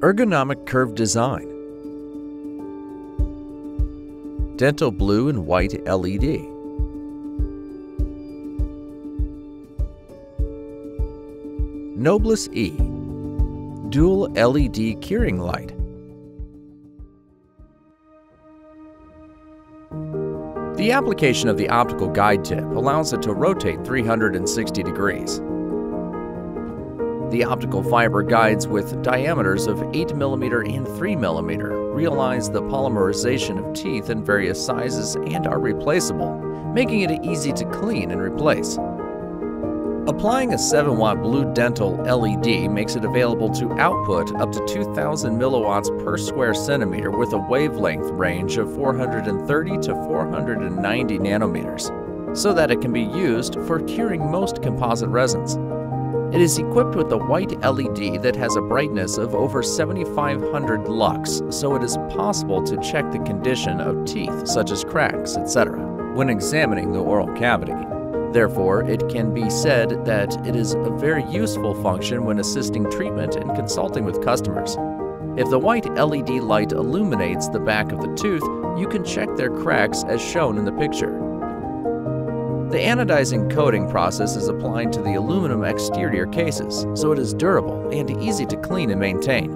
Ergonomic curved design. Dental blue and white LED. Noblesse E Dual LED curing light. The application of the optical guide tip allows it to rotate 360 degrees. The optical fiber guides with diameters of 8mm and 3mm realize the polymerization of teeth in various sizes and are replaceable, making it easy to clean and replace. Applying a 7 watt blue dental LED makes it available to output up to 2000 milliwatts per square centimeter with a wavelength range of 430 to 490 nanometers, so that it can be used for curing most composite resins. It is equipped with a white LED that has a brightness of over 7500 lux, so it is possible to check the condition of teeth such as cracks, etc. when examining the oral cavity. Therefore, it can be said that it is a very useful function when assisting treatment and consulting with customers. If the white LED light illuminates the back of the tooth, you can check their cracks as shown in the picture. The anodizing coating process is applied to the aluminum exterior cases, so it is durable and easy to clean and maintain.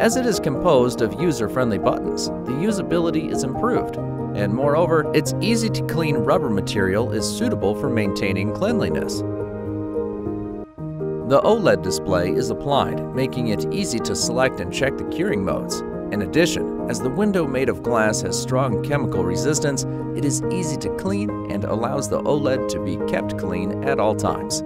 As it is composed of user-friendly buttons, the usability is improved, and moreover, its easy-to-clean rubber material is suitable for maintaining cleanliness. The OLED display is applied, making it easy to select and check the curing modes. In addition, as the window made of glass has strong chemical resistance, it is easy to clean and allows the OLED to be kept clean at all times.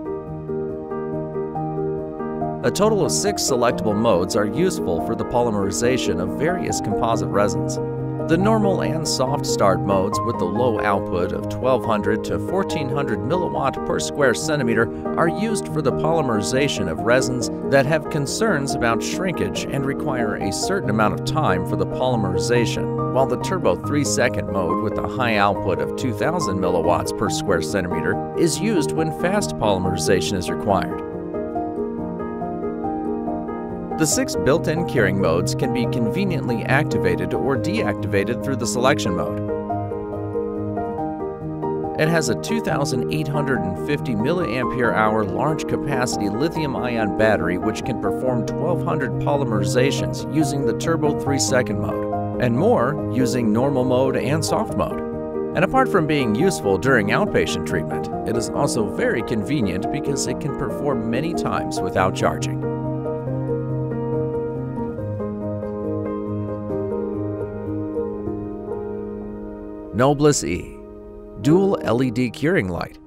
A total of six selectable modes are useful for the polymerization of various composite resins. The normal and soft start modes with the low output of 1200 to 1400 milliwatt per square centimeter are used for the polymerization of resins that have concerns about shrinkage and require a certain amount of time for the polymerization, while the turbo 3 second mode with a high output of 2000 milliwatts per square centimeter is used when fast polymerization is required. The six built-in curing modes can be conveniently activated or deactivated through the selection mode. It has a 2,850 mAh large capacity lithium ion battery which can perform 1,200 polymerizations using the Turbo 3 second mode, and more using normal mode and soft mode. And apart from being useful during outpatient treatment, it is also very convenient because it can perform many times without charging. Noblesse E. Dual LED Curing Light